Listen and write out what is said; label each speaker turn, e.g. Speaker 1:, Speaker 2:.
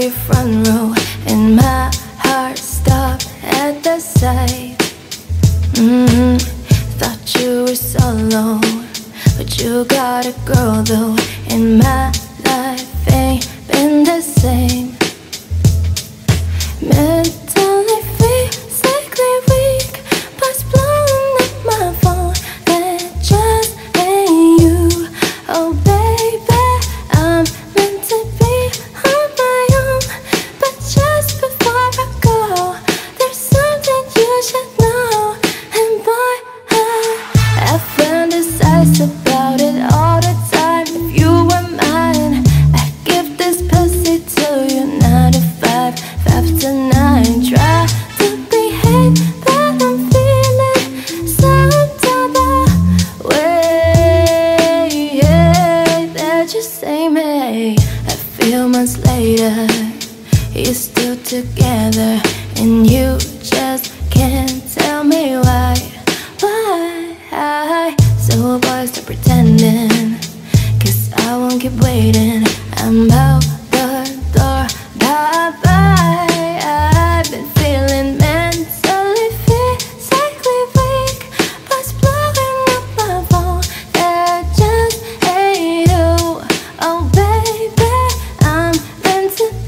Speaker 1: your front row And my heart stopped at the sight mm -hmm. Thought you were solo But you got a girl though And my You're still together And you just can't tell me why. Why? So boys stop pretending Cause I won't keep waiting. I'm out 普。